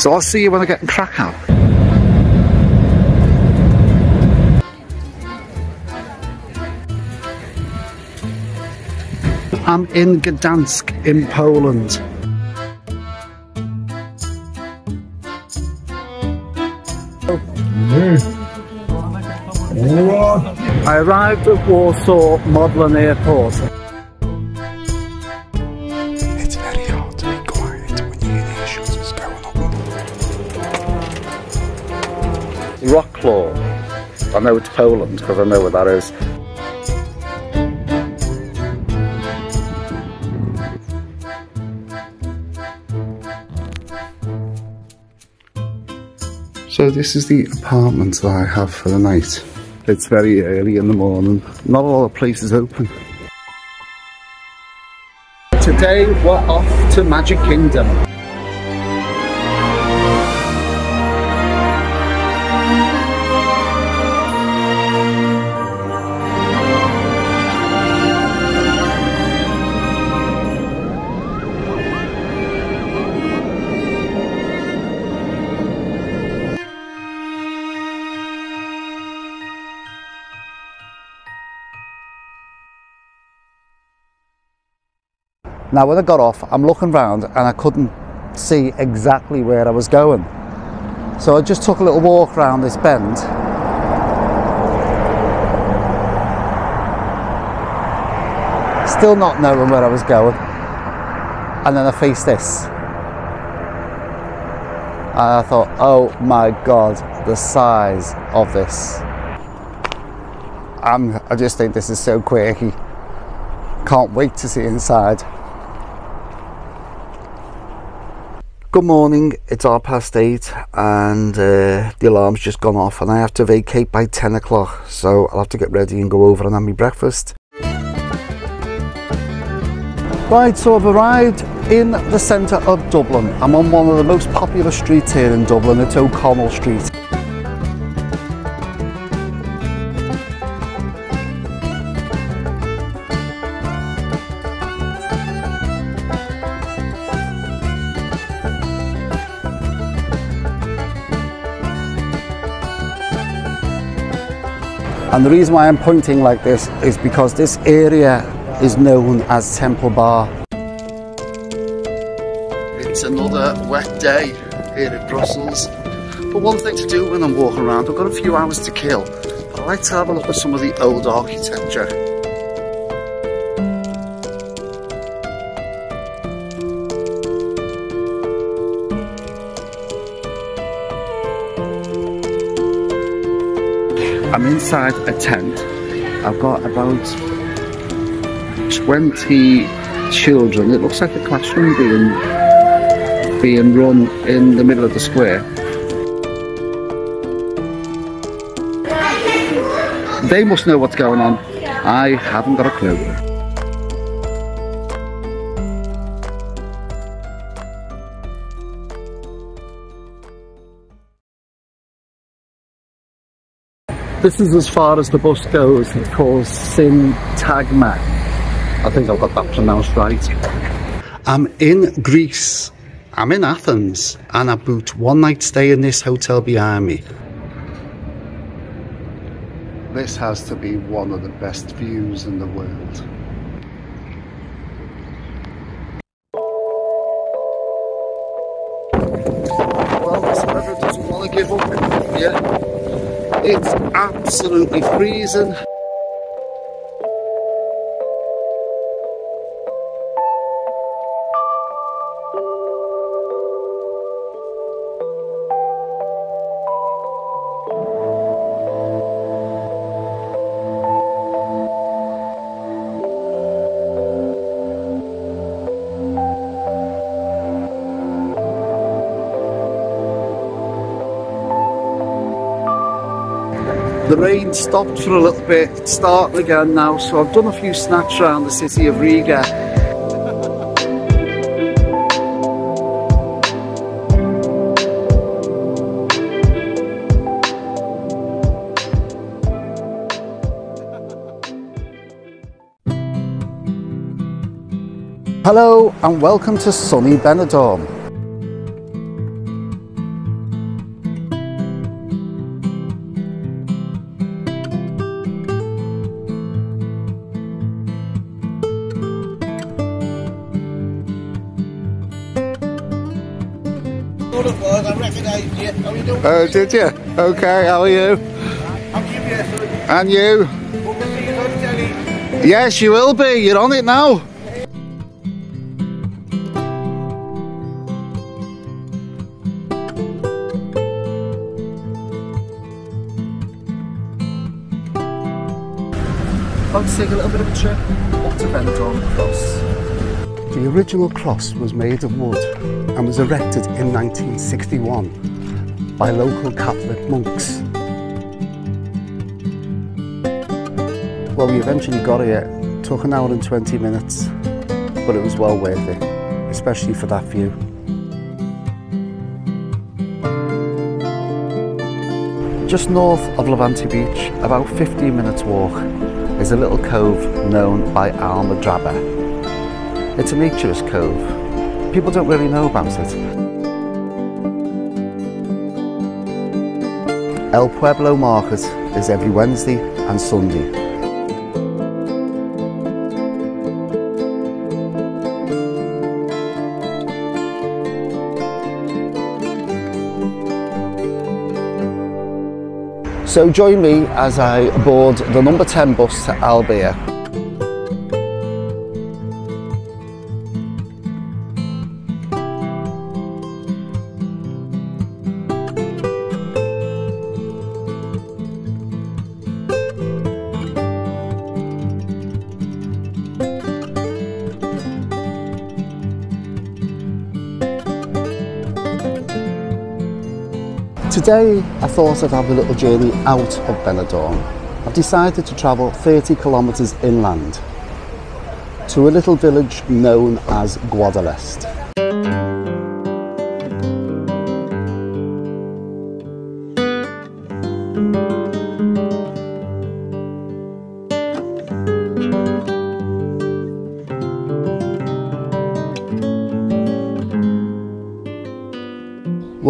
So I'll see you when I get in Krakow. I'm in Gdansk in Poland. Mm. I arrived at Warsaw Modlin Airport. Wroclaw. I know it's Poland because I know where that is. So this is the apartment that I have for the night. It's very early in the morning. Not a lot of places open. Today we're off to Magic Kingdom. Now when I got off, I'm looking round and I couldn't see exactly where I was going. So I just took a little walk around this bend. Still not knowing where I was going. And then I faced this. And I thought, oh my God, the size of this. I'm, I just think this is so quirky. Can't wait to see inside. Good morning, it's half past eight and uh, the alarm's just gone off and I have to vacate by 10 o'clock so I'll have to get ready and go over and have my breakfast. Right, so I've arrived in the centre of Dublin. I'm on one of the most popular streets here in Dublin, it's O'Connell Street. And the reason why I'm pointing like this is because this area is known as Temple Bar. It's another wet day here in Brussels. But one thing to do when I'm walking around, I've got a few hours to kill. But I like to have a look at some of the old architecture. I'm inside a tent. I've got about 20 children. It looks like a classroom being being run in the middle of the square. They must know what's going on. I haven't got a clue. This is as far as the bus goes. It's called Syntagma. I think I've got that pronounced right. I'm in Greece. I'm in Athens and I booked one night stay in this hotel behind me. This has to be one of the best views in the world. It's absolutely freezing. The rain stopped for a little bit, it's starting again now, so I've done a few snaps around the city of Riga. Hello and welcome to sunny Benidorm. Thought it was. I recognised you. How you doing? Oh, did you? Okay, how are you? I'm Jim Yesler. And you? Hope to you. Yes, you will be. You're on it now. Let's take a little bit of a trip up to Benidorm Cross. The original cross was made of wood and was erected in 1961 by local Catholic monks. Well, we eventually got here. Took an hour and 20 minutes, but it was well worth it, especially for that view. Just north of Levante Beach, about 15 minutes walk, is a little cove known by Alma Almadraba. It's a naturist cove. People don't really know about it. El Pueblo Market is every Wednesday and Sunday. So join me as I board the number 10 bus to Albir. Today I thought I'd have a little journey out of Benidorm. I've decided to travel 30 kilometres inland to a little village known as Guadalest.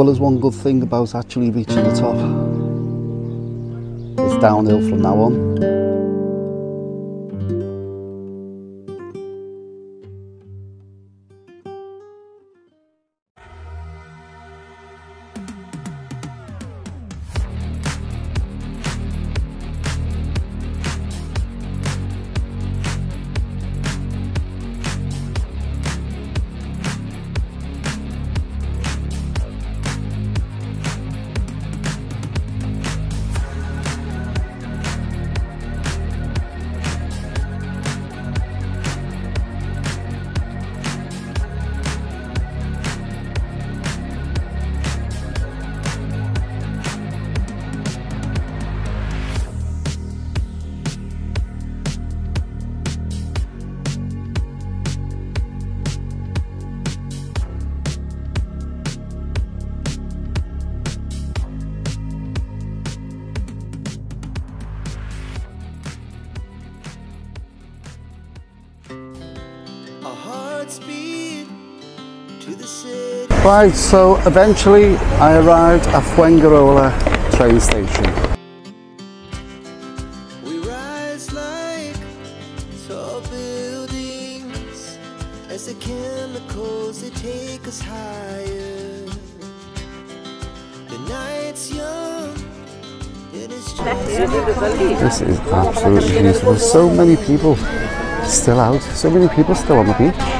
Well, there's one good thing about actually reaching the top. It's downhill from now on. Right, so eventually I arrived at Fuengirola train station. We rise like tall buildings as the chemicals they take us higher. The night's young This is absolutely beautiful. So many people still out, so many people still on the beach.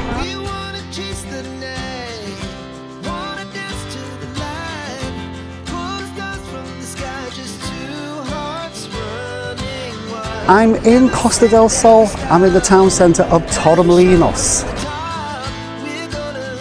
I'm in Costa del Sol. I'm in the town centre of Torremolinos. We're gonna,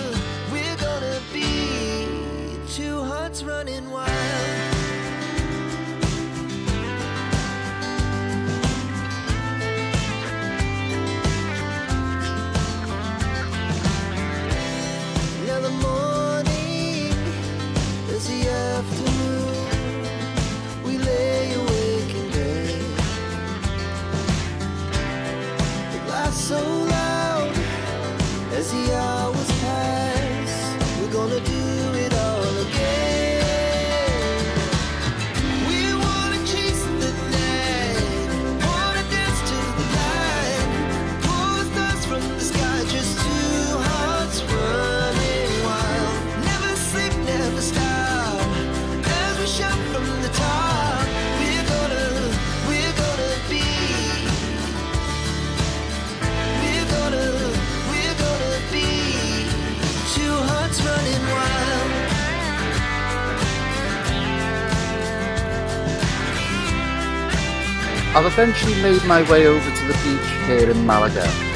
I've eventually made my way over to the beach here in Malaga.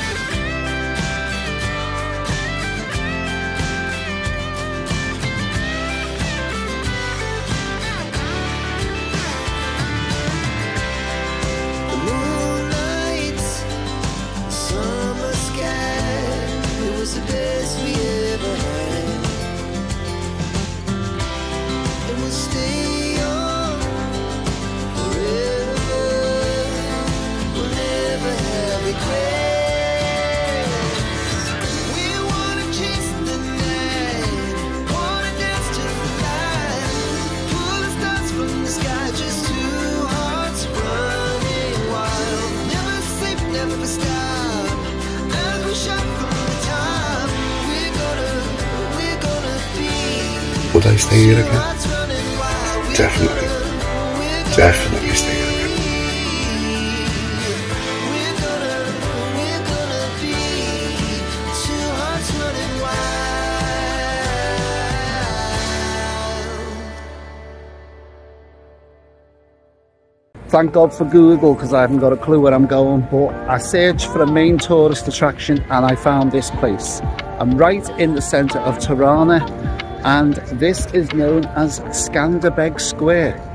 Again? Definitely. Definitely stay wild. Thank God for Google because I haven't got a clue where I'm going. But I searched for a main tourist attraction and I found this place. I'm right in the centre of Tirana and this is known as Skanderbeg Square.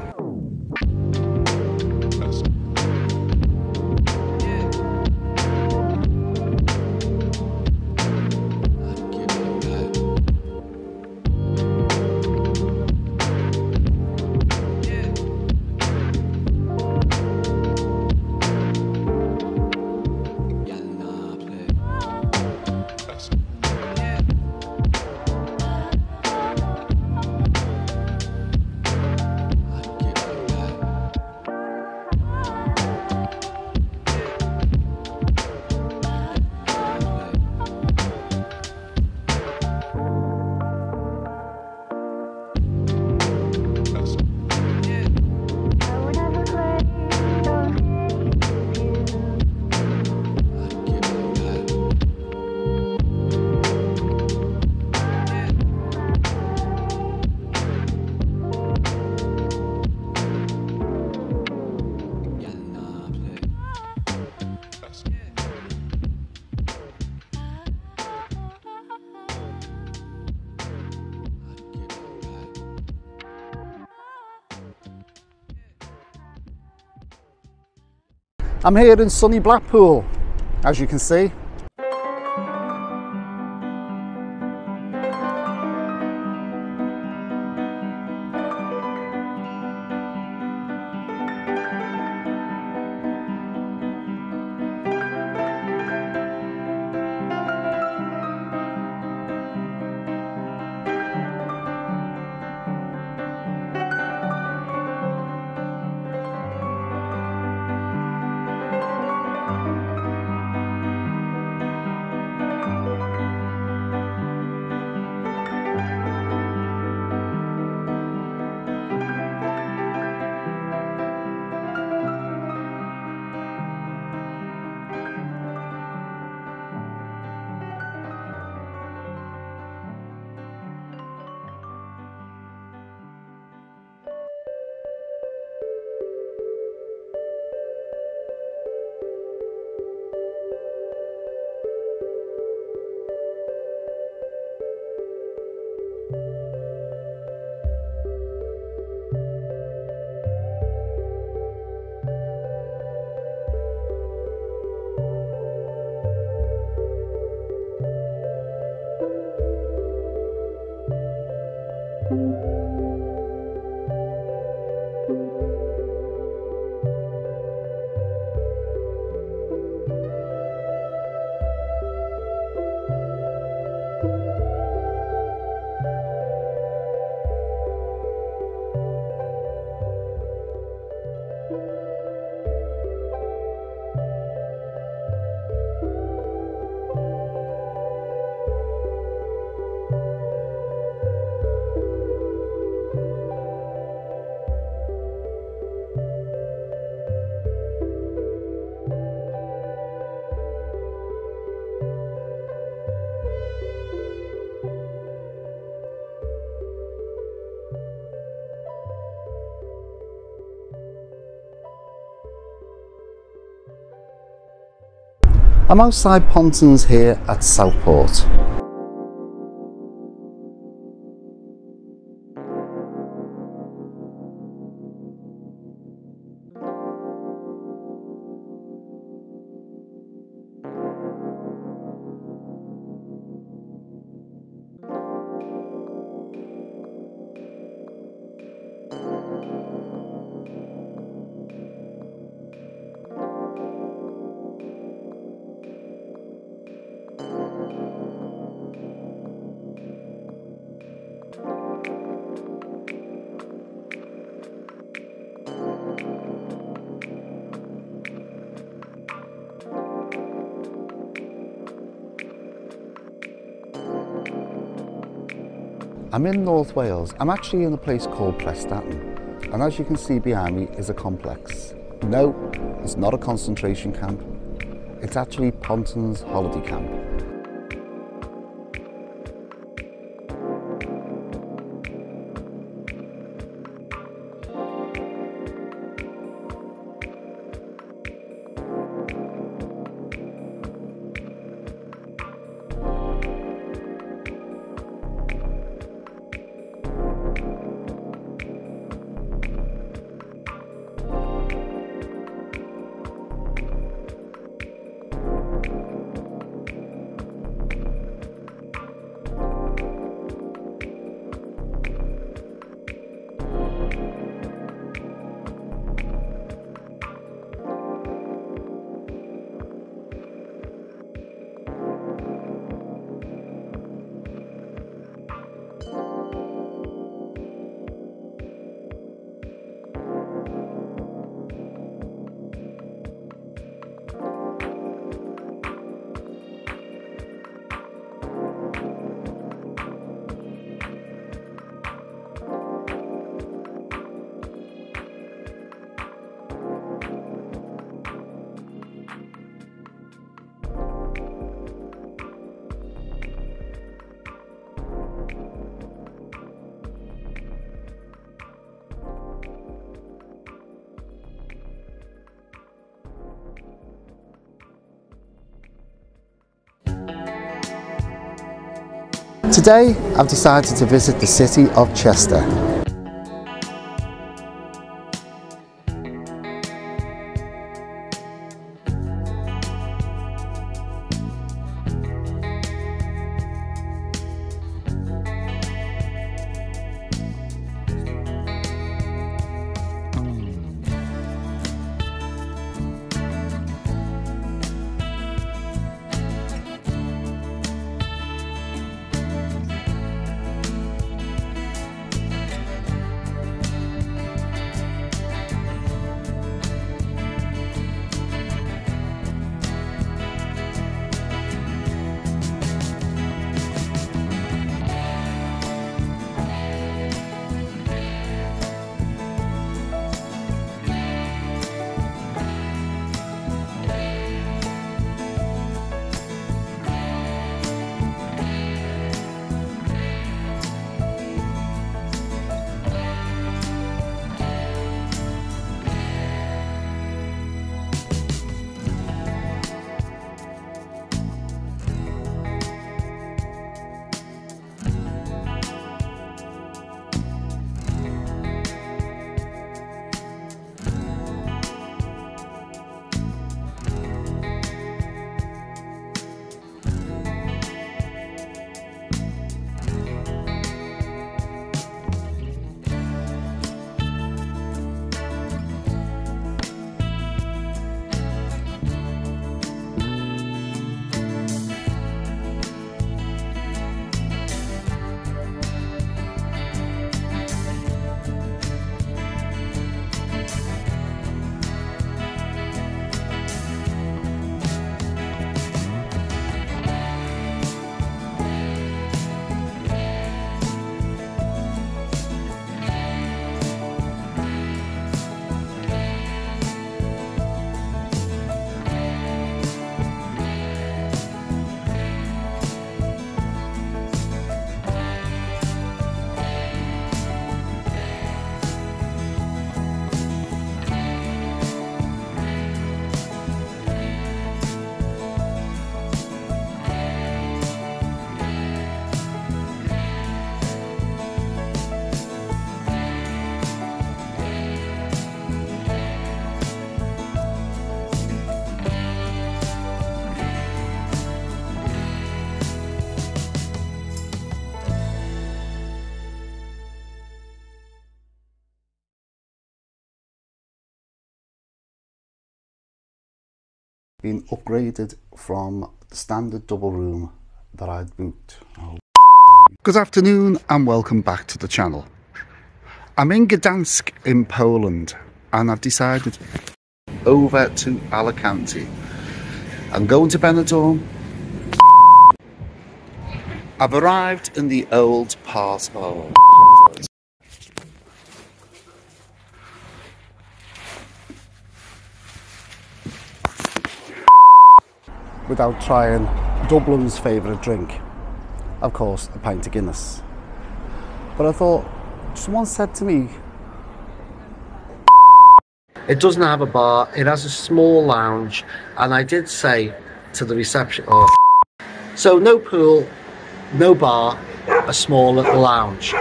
I'm here in sunny Blackpool, as you can see. I'm outside Pontins here at Southport. I'm in North Wales. I'm actually in a place called Prestatyn. And as you can see behind me is a complex. No, it's not a concentration camp. It's actually Pontins Holiday Camp. Today, I've decided to visit the city of Chester. Been upgraded from the standard double room that I'd booked. Oh. Good afternoon and welcome back to the channel. I'm in Gdansk in Poland and I've decided over to Alicante. I'm going to Benidorm. I've arrived in the old part of without trying Dublin's favourite drink. Of course, a pint of Guinness. But I thought, someone said to me, It doesn't have a bar. It has a small lounge, and I did say to the reception, oh, so no pool, no bar, a small little lounge.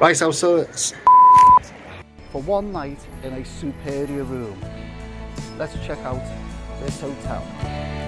Right, so, so for one night in a superior room. Let's check out this hotel.